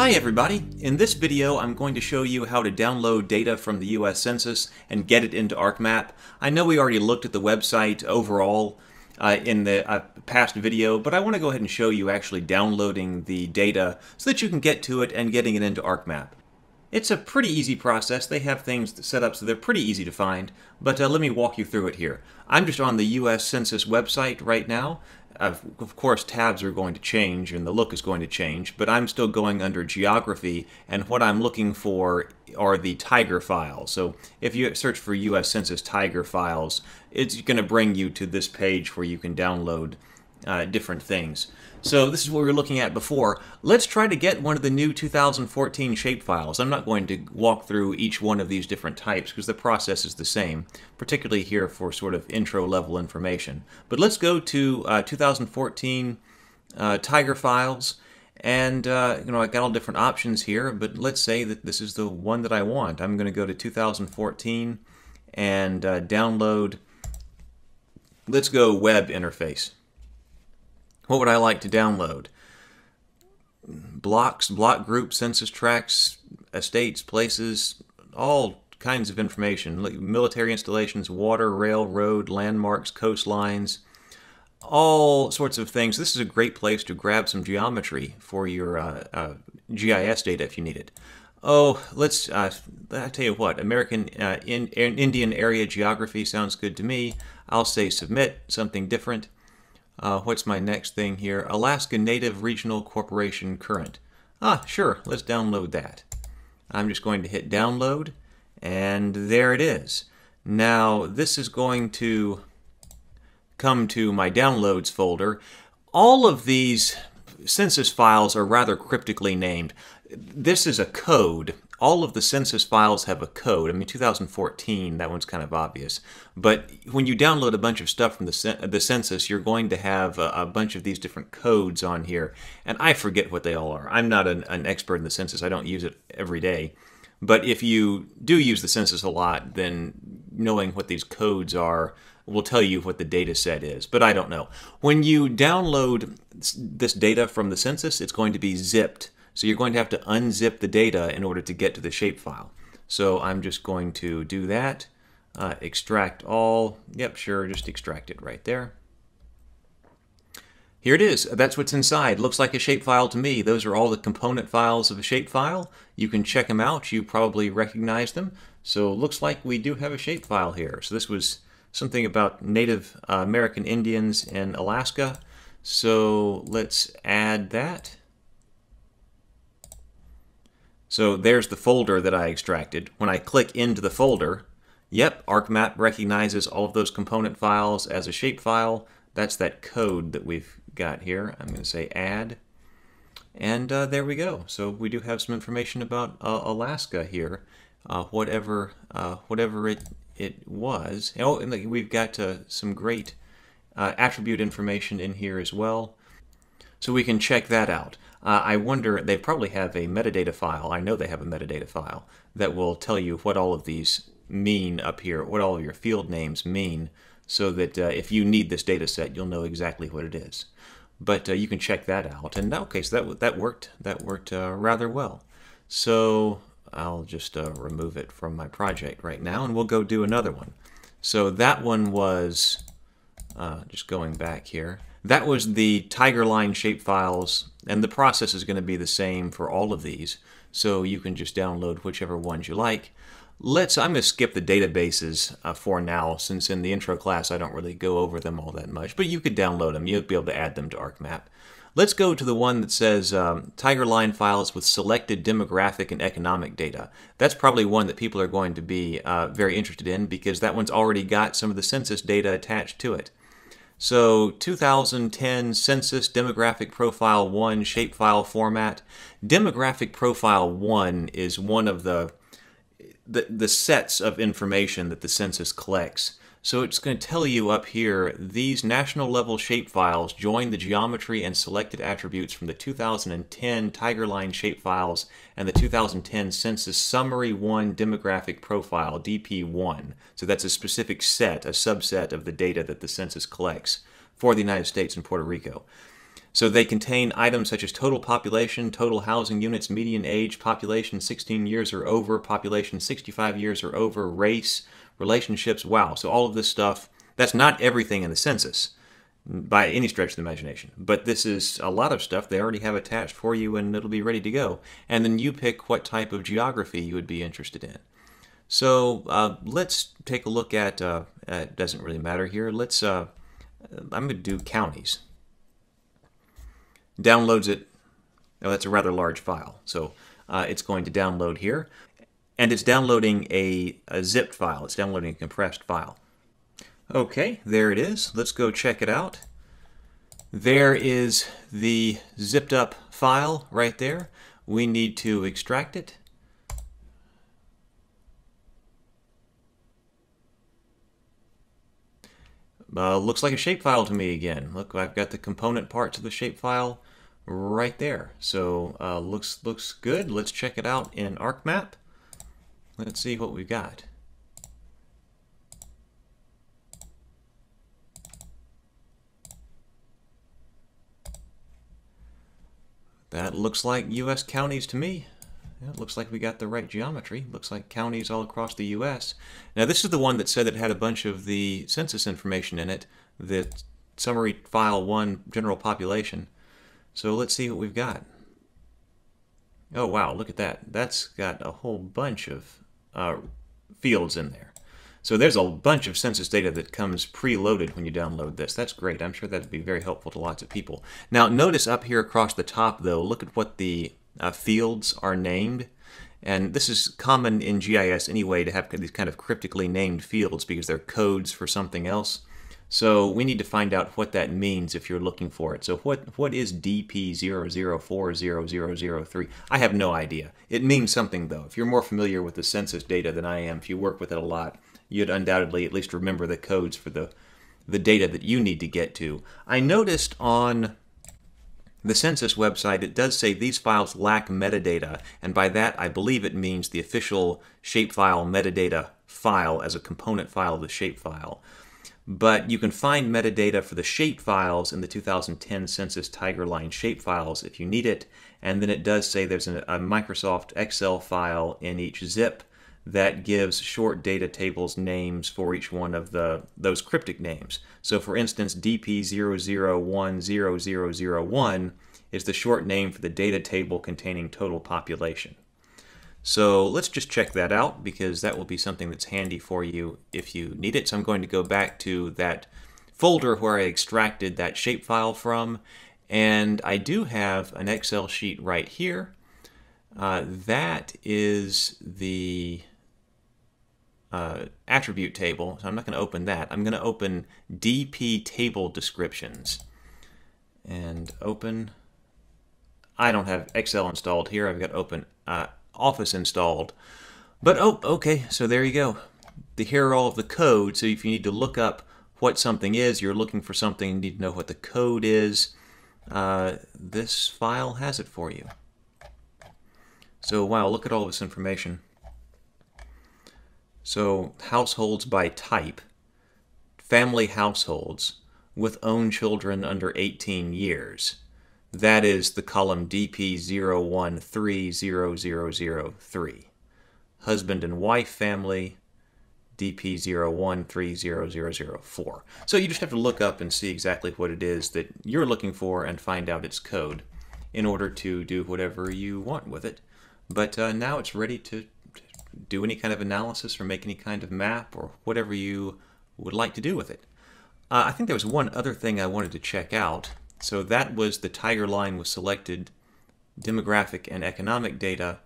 Hi everybody! In this video I'm going to show you how to download data from the US Census and get it into ArcMap. I know we already looked at the website overall uh, in the uh, past video, but I want to go ahead and show you actually downloading the data so that you can get to it and getting it into ArcMap. It's a pretty easy process. They have things set up so they're pretty easy to find, but uh, let me walk you through it here. I'm just on the US Census website right now. Of course, tabs are going to change and the look is going to change, but I'm still going under Geography, and what I'm looking for are the Tiger files. So if you search for US Census Tiger files, it's going to bring you to this page where you can download uh, different things. So this is what we were looking at before. Let's try to get one of the new 2014 shapefiles. I'm not going to walk through each one of these different types because the process is the same, particularly here for sort of intro level information. But let's go to uh, 2014 uh, Tiger files. And, uh, you know, I got all different options here, but let's say that this is the one that I want. I'm going to go to 2014 and uh, download, let's go web interface. What would I like to download? Blocks, block groups, census tracts, estates, places, all kinds of information. Military installations, water, rail, road, landmarks, coastlines, all sorts of things. This is a great place to grab some geometry for your uh, uh, GIS data if you need it. Oh, let's, uh, I tell you what, American uh, in, in Indian Area Geography sounds good to me. I'll say submit, something different. Uh, what's my next thing here? Alaska Native Regional Corporation Current. Ah, sure, let's download that. I'm just going to hit download, and there it is. Now, this is going to come to my downloads folder. All of these census files are rather cryptically named. This is a code, all of the census files have a code. I mean, 2014, that one's kind of obvious. But when you download a bunch of stuff from the, the census, you're going to have a, a, bunch of these different codes on here. And I forget what they all are. I'm not an, an expert in the census, I don't use it every day. But if you do use the census a lot, then knowing what these codes are will tell you what the data set is. But I don't know. When you download this data from the census, it's going to be zipped so you're going to have to unzip the data in order to get to the shapefile. So I'm just going to do that, uh, extract all, yep, sure, just extract it right there. Here it is. That's what's inside. Looks like a shapefile to me. Those are all the component files of a shapefile. You can check them out. You probably recognize them. So looks like we do have a shapefile here. So this was something about Native uh, American Indians in Alaska. So let's add that. So there's the folder that I extracted. When I click into the folder, yep, ArcMap recognizes all of those component files as a shapefile. That's that code that we've got here. I'm going to say add. And uh, there we go. So we do have some information about uh, Alaska here, uh, whatever uh, whatever it, it was. Oh, and we've got uh, some great uh, attribute information in here as well. So we can check that out. Uh, I wonder, they probably have a metadata file. I know they have a metadata file that will tell you what all of these mean up here, what all of your field names mean, so that uh, if you need this data set, you'll know exactly what it is. But uh, you can check that out. And okay, so that, that worked. That worked uh, rather well. So I'll just uh, remove it from my project right now, and we'll go do another one. So that one was, uh, just going back here, that was the Tiger Line shapefiles, and the process is going to be the same for all of these, so you can just download whichever ones you like. Let's, I'm going to skip the databases uh, for now, since in the intro class I don't really go over them all that much, but you could download them. You'll be able to add them to ArcMap. Let's go to the one that says um, Tiger Line files with selected demographic and economic data. That's probably one that people are going to be uh, very interested in because that one's already got some of the census data attached to it. So 2010 Census Demographic Profile 1 shapefile format. Demographic Profile 1 is one of the, the, the sets of information that the census collects. So it's going to tell you up here, these national level shapefiles join the geometry and selected attributes from the 2010 Tigerline shapefiles and the 2010 Census Summary 1 Demographic Profile, DP1. So that's a specific set, a subset of the data that the census collects for the United States and Puerto Rico. So they contain items such as total population, total housing units, median age, population 16 years or over, population 65 years or over, race, relationships. Wow. So all of this stuff, that's not everything in the census by any stretch of the imagination. But this is a lot of stuff they already have attached for you and it'll be ready to go. And then you pick what type of geography you would be interested in. So uh, let's take a look at, uh, it doesn't really matter here. Let's, uh, I'm going to do counties downloads it. Oh, that's a rather large file. So uh, it's going to download here. And it's downloading a, a zipped file. It's downloading a compressed file. Okay, there it is. Let's go check it out. There is the zipped up file right there. We need to extract it. Uh, looks like a shapefile to me again. Look, I've got the component parts of the shapefile right there. So uh, looks looks good. Let's check it out in ArcMap. Let's see what we've got. That looks like U.S. counties to me. Yeah, it looks like we got the right geometry. Looks like counties all across the U.S. Now this is the one that said it had a bunch of the census information in it, the summary file 1 general population. So let's see what we've got. Oh wow, look at that. That's got a whole bunch of uh, fields in there. So there's a bunch of census data that comes preloaded when you download this. That's great. I'm sure that'd be very helpful to lots of people. Now notice up here across the top though, look at what the uh, fields are named. And this is common in GIS anyway to have these kind of cryptically named fields because they're codes for something else. So we need to find out what that means if you're looking for it. So what, what is DP00400003? I have no idea. It means something though. If you're more familiar with the census data than I am, if you work with it a lot, you'd undoubtedly at least remember the codes for the, the data that you need to get to. I noticed on the census website, it does say these files lack metadata, and by that I believe it means the official shapefile metadata file as a component file of the shapefile. But you can find metadata for the shape files in the 2010 Census Tigerline shape files if you need it. And then it does say there's a, a Microsoft Excel file in each zip that gives short data tables names for each one of the those cryptic names. So for instance, DP0010001 is the short name for the data table containing total population. So let's just check that out because that will be something that's handy for you if you need it. So I'm going to go back to that folder where I extracted that shapefile from. And I do have an Excel sheet right here. Uh, that is the uh, attribute table. So I'm not going to open that. I'm going to open DP table descriptions. And open. I don't have Excel installed here. I've got open uh, Office installed. But oh, okay, so there you go. The here are all of the code. So if you need to look up what something is, you're looking for something, you need to know what the code is. Uh, this file has it for you. So wow, look at all this information. So households by type, family households with own children under 18 years. That is the column DP01300003. Husband and wife family, DP01300004. So you just have to look up and see exactly what it is that you're looking for and find out its code in order to do whatever you want with it. But uh, now it's ready to do any kind of analysis or make any kind of map or whatever you would like to do with it. Uh, I think there was one other thing I wanted to check out. So that was the tiger line with selected demographic and economic data.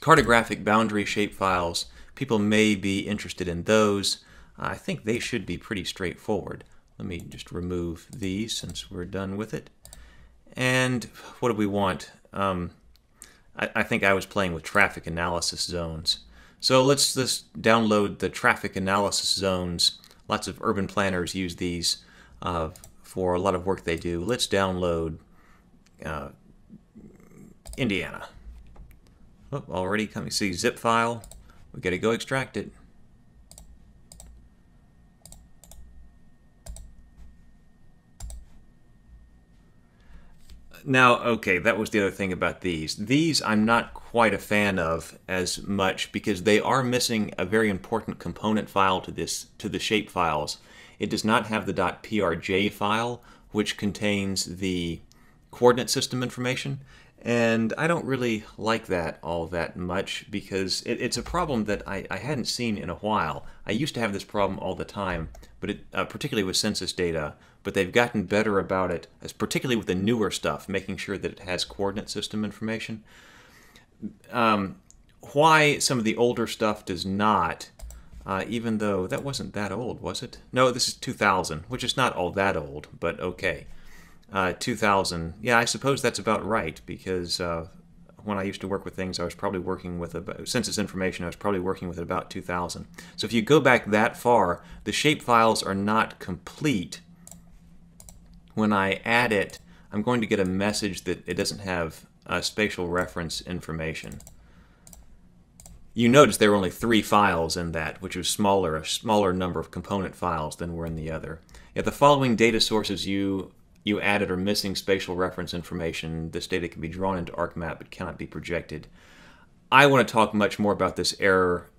Cartographic boundary shapefiles, people may be interested in those. I think they should be pretty straightforward. Let me just remove these since we're done with it. And what do we want? Um, I, I think I was playing with traffic analysis zones. So let's just download the traffic analysis zones Lots of urban planners use these uh, for a lot of work they do. Let's download uh, Indiana. Oh, already coming. See zip file. We got to go extract it. Now, okay, that was the other thing about these. These I'm not quite a fan of as much because they are missing a very important component file to this to the shape files. It does not have the .prj file, which contains the coordinate system information, and I don't really like that all that much because it, it's a problem that I, I, hadn't seen in a while. I used to have this problem all the time, but it, uh, particularly with census data, but they've gotten better about it, as particularly with the newer stuff, making sure that it has coordinate system information. Um, why some of the older stuff does not, uh, even though that wasn't that old, was it? No, this is 2000, which is not all that old, but okay. Uh, 2000, yeah, I suppose that's about right because uh, when I used to work with things, I was probably working with about, census information. I was probably working with about 2000. So if you go back that far, the shape files are not complete when I add it, I'm going to get a message that it doesn't have uh, spatial reference information. You notice there were only three files in that, which was smaller, a smaller number of component files than were in the other. If the following data sources you you added or missing spatial reference information, this data can be drawn into ArcMap but cannot be projected. I want to talk much more about this error.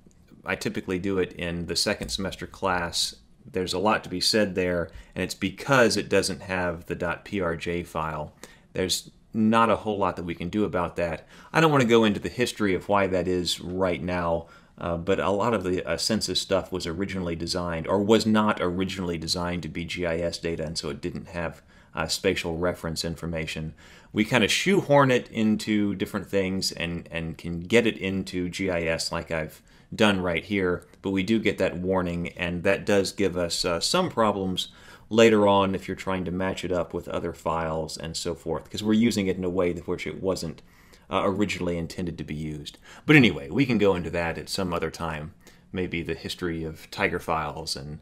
I typically do it in the second semester class there's a lot to be said there, and it's because it doesn't have the .prj file. There's not a whole lot that we can do about that. I don't want to go into the history of why that is right now, uh, but a lot of the uh, census stuff was originally designed, or was not originally designed to be GIS data, and so it didn't have uh, spatial reference information. We kind of shoehorn it into different things and, and can get it into GIS like I've done right here, but we do get that warning, and that does give us uh, some problems later on if you're trying to match it up with other files and so forth, because we're using it in a way that which it wasn't uh, originally intended to be used. But anyway, we can go into that at some other time, maybe the history of Tiger files and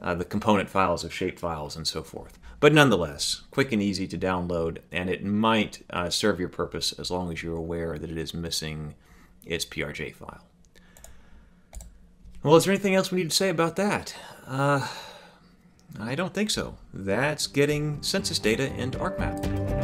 uh, the component files of shape files and so forth. But nonetheless, quick and easy to download, and it might uh, serve your purpose as long as you're aware that it is missing its PRJ file. Well, is there anything else we need to say about that? Uh, I don't think so. That's getting census data into ArcMap.